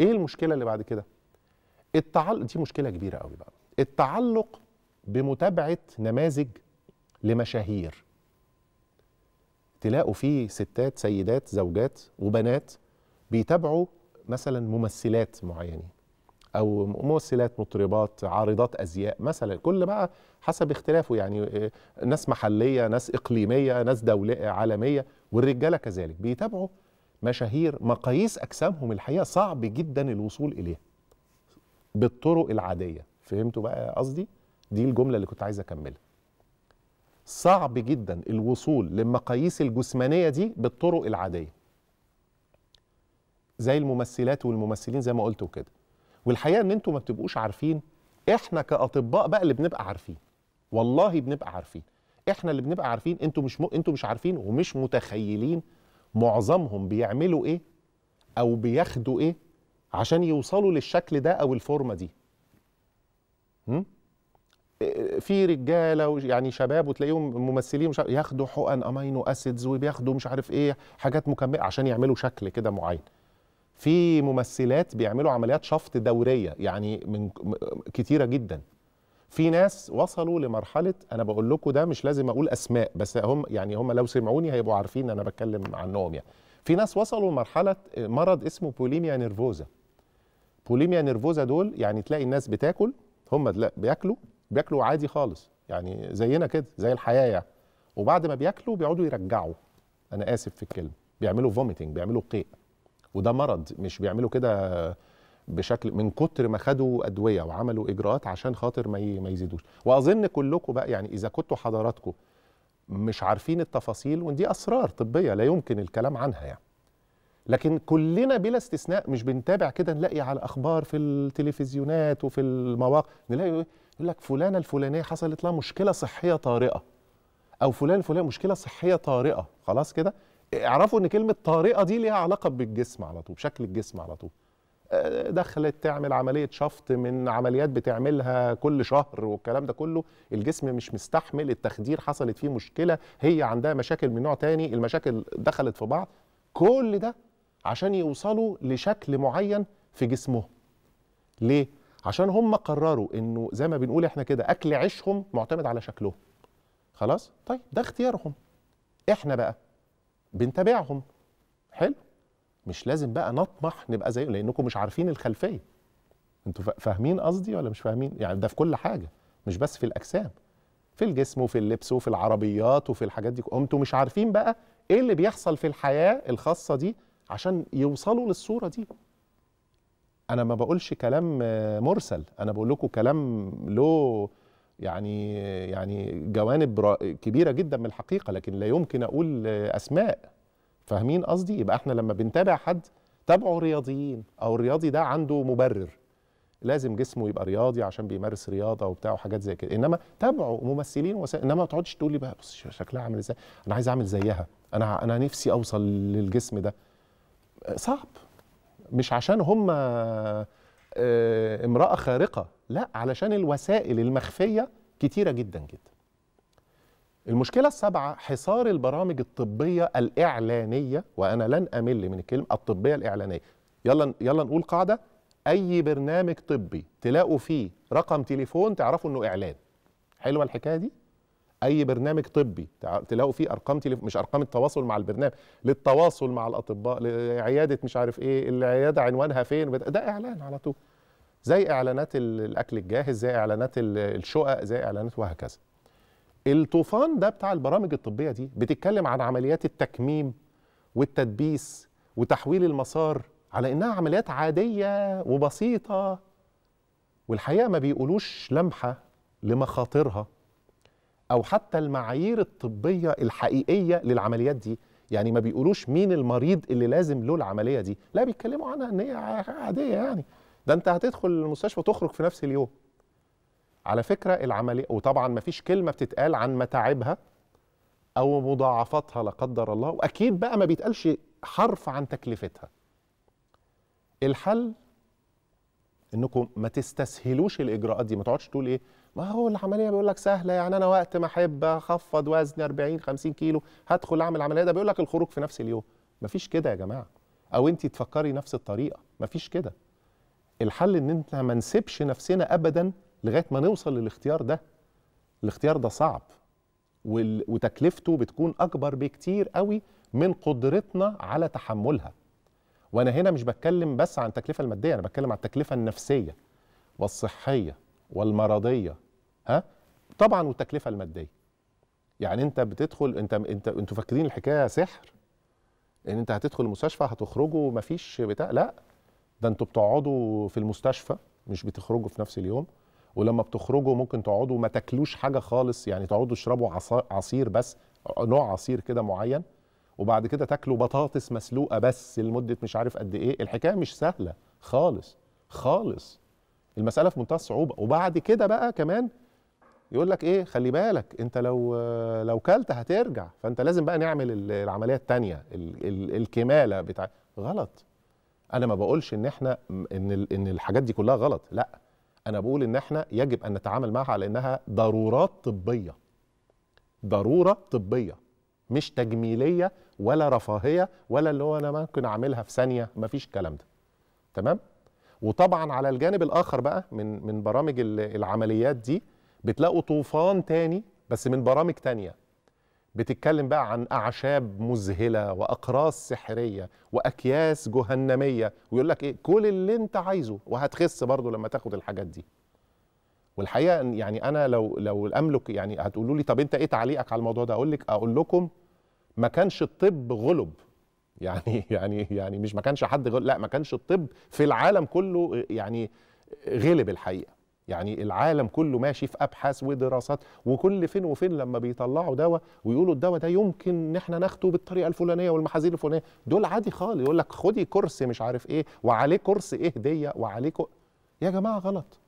إيه المشكلة اللي بعد كده؟ التعلق دي مشكلة كبيرة قوي بقى. التعلق بمتابعة نماذج لمشاهير. تلاقوا فيه ستات سيدات زوجات وبنات بيتابعوا مثلا ممثلات معينين أو ممثلات مطربات عارضات أزياء مثلا كل بقى حسب اختلافه يعني آه، ناس محلية ناس إقليمية ناس دولية عالمية والرجالة كذلك بيتابعوا مشاهير مقاييس أجسامهم الحقيقة صعب جدا الوصول إليها بالطرق العادية. فهمتوا بقى قصدي؟ دي الجملة اللي كنت عايز أكملها. صعب جدا الوصول للمقاييس الجسمانية دي بالطرق العادية. زي الممثلات والممثلين زي ما قلت وكده والحقيقة إن أنتوا ما بتبقوش عارفين إحنا كأطباء بقى اللي بنبقى عارفين. والله بنبقى عارفين. إحنا اللي بنبقى عارفين أنتوا مش م... أنتوا مش عارفين ومش متخيلين معظمهم بيعملوا إيه؟ أو بياخدوا إيه؟ عشان يوصلوا للشكل ده أو الفورمة دي. هم؟ إيه، في رجالة يعني شباب وتلاقيهم ممثلين مش ياخدوا حقن أمينو أسيدز وبياخدوا مش عارف إيه حاجات مكملة عشان يعملوا شكل كده معين. في ممثلات بيعملوا عمليات شفط دورية يعني من م- كتيرة جدا. في ناس وصلوا لمرحلة أنا بقول لكم ده مش لازم أقول أسماء بس هم يعني هم لو سمعوني هيبقوا عارفين أنا بتكلم عنهم يعني. في ناس وصلوا لمرحلة مرض اسمه bulimia nervosa. bulimia nervosa دول يعني تلاقي الناس بتاكل هم بياكلوا بياكلوا عادي خالص يعني زينا كده زي الحياة يعني. وبعد ما بياكلوا بيقعدوا يرجعوا. أنا آسف في الكلمة. بيعملوا vomiting بيعملوا قيء. وده مرض مش بيعملوا كده بشكل من كتر ما خدوا أدوية وعملوا إجراءات عشان خاطر ما ما يزيدوش. وأظن كلكم بقى يعني إذا كنتوا حضراتكم مش عارفين التفاصيل ودي أسرار طبية لا يمكن الكلام عنها يعني. لكن كلنا بلا استثناء مش بنتابع كده نلاقي على أخبار في التلفزيونات وفي المواقع نلاقي يقول لك فلانة الفلانية حصلت لها مشكلة صحية طارئة أو فلان فلان مشكلة صحية طارئة خلاص كده؟ اعرفوا إن كلمة طارئة دي ليها علاقة بالجسم على طول بشكل الجسم على طول. دخلت تعمل عملية شفط من عمليات بتعملها كل شهر والكلام ده كله الجسم مش مستحمل التخدير حصلت فيه مشكلة هي عندها مشاكل من نوع تاني المشاكل دخلت في بعض. كل ده عشان يوصلوا لشكل معين في جسمهم. ليه؟ عشان هم قرروا إنه زي ما بنقول إحنا كده أكل عيشهم معتمد على شكلهم. خلاص؟ طيب ده اختيارهم. إحنا بقى بنتابعهم. حلو؟ مش لازم بقى نطمح نبقى زيهم لأنكم مش عارفين الخلفية. أنتوا فا- فاهمين قصدي ولا مش فاهمين؟ يعني ده في كل حاجة مش بس في الأجسام. في الجسم وفي اللبس وفي العربيات وفي الحاجات دي أنتوا مش عارفين بقى إيه اللي بيحصل في الحياة الخاصة دي عشان يوصلوا للصورة دي. أنا ما بقولش كلام مرسل أنا بقول لكم كلام له يعني يعني جوانب كبيرة جدا من الحقيقة لكن لا يمكن أقول أسماء. فاهمين قصدي؟ يبقى إحنا لما بنتابع حد تابعوا رياضيين أو الرياضي ده عنده مبرر. لازم جسمه يبقى رياضي عشان بيمارس رياضة وبتاع وحاجات زي كده. إنما تابعوا ممثلين وسائل إنما ما تقعدش تقول لي بقى بص شكلها عامل إزاي؟ أنا عايز أعمل زيها. أنا أنا نفسي أوصل للجسم ده. صعب. مش عشان هم آه، امرأة خارقة. لا علشان الوسائل المخفية كتيرة جدا جدا. المشكلة السابعة حصار البرامج الطبية الإعلانية وأنا لن أمل من الكلمة الطبية الإعلانية. يلا يلا نقول قاعدة. أي برنامج طبي تلاقوا فيه رقم تليفون تعرفوا إنه إعلان. حلوة الحكاية دي؟ أي برنامج طبي تلاقوا فيه أرقام تليف... مش أرقام التواصل مع البرنامج للتواصل مع الأطباء لعيادة مش عارف إيه العيادة عنوانها فين ده إعلان على طول. زي إعلانات ال- الأكل الجاهز زي إعلانات ال- الشقق زي إعلانات وهكذا. الطوفان ده بتاع البرامج الطبية دي بتتكلم عن عمليات التكميم والتدبيس وتحويل المسار على إنها عمليات عادية وبسيطة. والحقيقة ما بيقولوش لمحة لمخاطرها أو حتى المعايير الطبية الحقيقية للعمليات دي. يعني ما بيقولوش مين المريض اللي لازم له العملية دي. لا بيتكلموا عنها إن هي عادية يعني. ده أنت هتدخل المستشفى وتخرج في نفس اليوم. على فكرة العملية وطبعا ما فيش كلمة بتتقال عن متاعبها أو مضاعفاتها لا قدر الله وأكيد بقى ما بيتقالش حرف عن تكلفتها. الحل إنكم ما تستسهلوش الإجراءات دي ما تقعدش تقول إيه ما هو العملية بيقول لك سهلة يعني أنا وقت ما أحب أخفض وزني 40 50 كيلو هدخل أعمل عمليه ده بيقول لك الخروج في نفس اليوم. ما فيش كده يا جماعة. أو أنت تفكري نفس الطريقة. ما فيش كده. الحل إن انت ما نسيبش نفسنا ابدا لغاية ما نوصل للاختيار ده. الاختيار ده صعب وتكلفته بتكون أكبر بكتير قوي من قدرتنا على تحملها. وأنا هنا مش بتكلم بس عن التكلفة المادية أنا بتكلم عن التكلفة النفسية والصحية والمرضية ها؟ طبعا والتكلفة المادية. يعني أنت بتدخل أنت أنت أنتوا فاكرين الحكاية سحر؟ إن أنت هتدخل المستشفى هتخرجوا مفيش بتاع لا ده أنتوا بتقعدوا في المستشفى مش بتخرجوا في نفس اليوم. ولما بتخرجوا ممكن تقعدوا ما تاكلوش حاجة خالص يعني تقعدوا تشربوا عصير بس نوع عصير كده معين وبعد كده تاكلوا بطاطس مسلوقة بس لمدة مش عارف قد إيه. الحكاية مش سهلة خالص خالص. المسألة في منتهى الصعوبة. وبعد كده بقى كمان يقول لك إيه خلي بالك أنت لو لو كلت هترجع. فأنت لازم بقى نعمل ال- العملية الثانية الكمالة بتاع غلط. أنا ما بقولش إن إحنا إن إن الحاجات دي كلها غلط. لأ. أنا بقول إن إحنا يجب أن نتعامل معها على انها ضرورات طبية. ضرورة طبية مش تجميلية ولا رفاهية ولا اللي هو أنا ممكن أعملها في ثانية مفيش الكلام ده. تمام؟ وطبعا على الجانب الآخر بقى من من برامج ال- العمليات دي بتلاقوا طوفان تاني بس من برامج تانية. بتتكلم بقى عن أعشاب مذهلة وأقراص سحرية وأكياس جهنمية. ويقول لك إيه؟ كل اللي أنت عايزه. وهتخس برضه لما تاخد الحاجات دي. والحقيقة إن يعني أنا لو لو املك يعني هتقولوا لي طب أنت إيه تعليقك على الموضوع ده؟ أقول لك أقول لكم ما كانش الطب غلب. يعني يعني يعني مش ما كانش حد غلب. لا ما كانش الطب في العالم كله يعني غلب الحقيقة. يعني العالم كله ماشي في أبحاث ودراسات وكل فين وفين لما بيطلعوا دواء ويقولوا الدواء ده يمكن إن إحنا ناخده بالطريقة الفلانية والمحاذير الفلانية دول عادي خالص يقول لك خدي كورس مش عارف إيه وعليه كورس إيه هديه وعليه كو... يا جماعة غلط.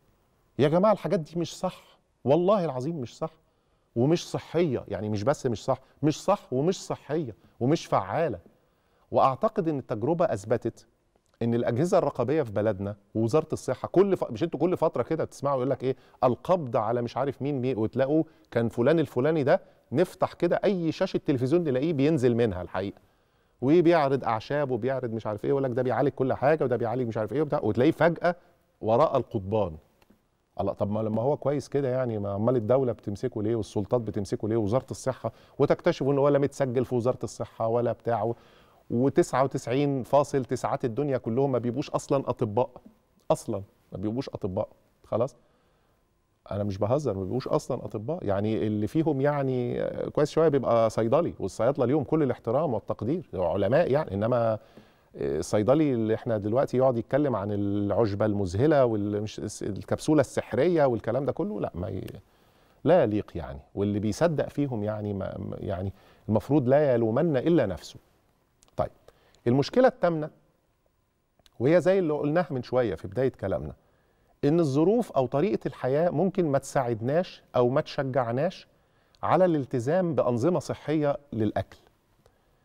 يا جماعة الحاجات دي مش صح والله العظيم مش صح ومش صحية يعني مش بس مش صح مش صح ومش صحية ومش فعالة. وأعتقد إن التجربة أثبتت إن الأجهزة الرقابية في بلدنا ووزارة الصحة كل ف... مش أنتوا كل فترة كده تسمعوا يقول لك إيه؟ القبض على مش عارف مين مين وتلاقوا كان فلان الفلاني ده نفتح كده أي شاشة تلفزيون نلاقيه بينزل منها الحقيقة. وبيعرض أعشاب وبيعرض مش عارف إيه يقول لك ده بيعالج كل حاجة وده بيعالج مش عارف إيه وبتاع وتلاقيه فجأة وراء القضبان. الله طب ما لما هو كويس كده يعني ما أمال الدولة بتمسكه ليه والسلطات بتمسكه ليه وزاره الصحة؟ وتكتشفوا انه ولا متسجل في وزارة الصحة ولا بتاع و99 فاصل تسعات الدنيا كلهم ما بيبقوش أصلا أطباء. أصلا ما بيبقوش أطباء. خلاص؟ أنا مش بهزر ما بيبقوش أصلا أطباء. يعني اللي فيهم يعني كويس شوية بيبقى صيدلي والصيادلة ليهم كل الاحترام والتقدير علماء يعني. إنما الصيدلي اللي إحنا دلوقتي يقعد يتكلم عن العشبة المذهلة والكبسوله السحرية والكلام ده كله لا ما ي... لا يليق يعني. واللي بيصدق فيهم يعني ما يعني المفروض لا يلومن إلا نفسه. المشكلة الثامنه وهي زي اللي قلناها من شوية في بداية كلامنا إن الظروف أو طريقة الحياة ممكن ما تساعدناش أو ما تشجعناش على الالتزام بأنظمة صحية للأكل.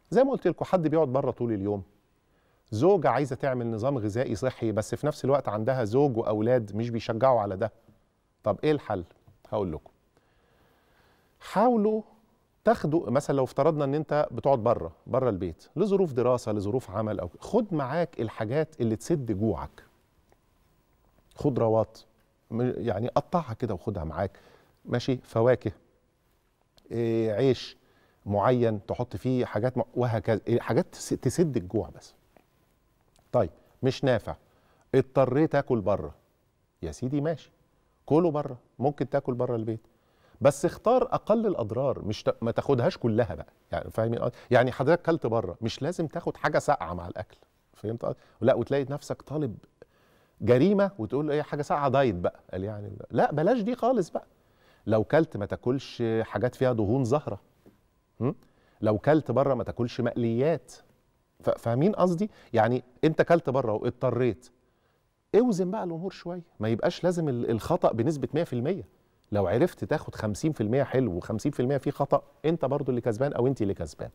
زي ما قلت لكم حد بيقعد بره طول اليوم زوجة عايزة تعمل نظام غذائي صحي بس في نفس الوقت عندها زوج وأولاد مش بيشجعوا على ده. طب إيه الحل؟ هقول لكم. حاولوا تاخدوا مثلا لو افترضنا إن أنت بتقعد بره بره البيت لظروف دراسة لظروف عمل أو خد معاك الحاجات اللي تسد جوعك. خضروات يعني قطعها كده وخدها معاك. ماشي؟ فواكه إيه عيش معين تحط فيه حاجات. وهكذا. إيه حاجات تسد الجوع بس. طيب مش نافع. اضطريت آكل بره. يا سيدي ماشي. كله بره. ممكن تاكل بره البيت. بس اختار أقل الأضرار مش ت... ما تاخدهاش كلها بقى. يعني فاهمين يعني حضرتك كلت بره مش لازم تاخد حاجة ساقعة مع الأكل. فهمت لا وتلاقي نفسك طالب جريمة وتقول إيه حاجة ساقعة دايت بقى. قال يعني لا بلاش دي خالص بقى. لو كلت ما تاكلش حاجات فيها دهون زهرة. لو كلت بره ما تاكلش مقليات. فاهمين قصدي؟ يعني أنت كلت بره واضطريت. اوزن بقى الأمور شوية. ما يبقاش لازم الخطأ بنسبة 100% لو عرفت تاخد 50% حلو و50% فيه خطأ انت برضو اللي كسبان أو انت اللي كسبان.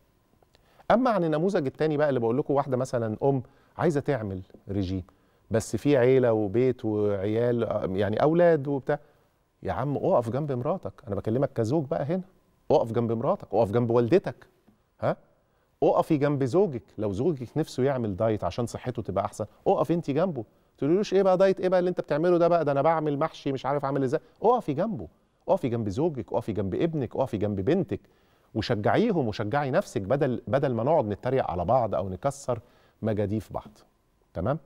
أما عن النموذج الثاني بقى اللي بقول لكم واحدة مثلا أم عايزة تعمل ريجيم بس في عيلة وبيت وعيال يعني أولاد وبتاع. يا عم اقف جنب مراتك أنا بكلمك كزوج بقى هنا. اقف جنب مراتك اقف جنب والدتك ها؟ اقفي جنب زوجك لو زوجك نفسه يعمل دايت عشان صحته تبقى أحسن اقف انت جنبه. تقولوش إيه بقى دايت إيه بقى اللي أنت بتعمله ده بقى؟ ده أنا بعمل محشي مش عارف اعمل إزاي. اقفي جنبه اقفي جنب زوجك اقفي جنب ابنك اقفي جنب بنتك وشجعيهم وشجعي نفسك بدل بدل ما نقعد نتريق على بعض أو نكسر مجاديف بعض. تمام؟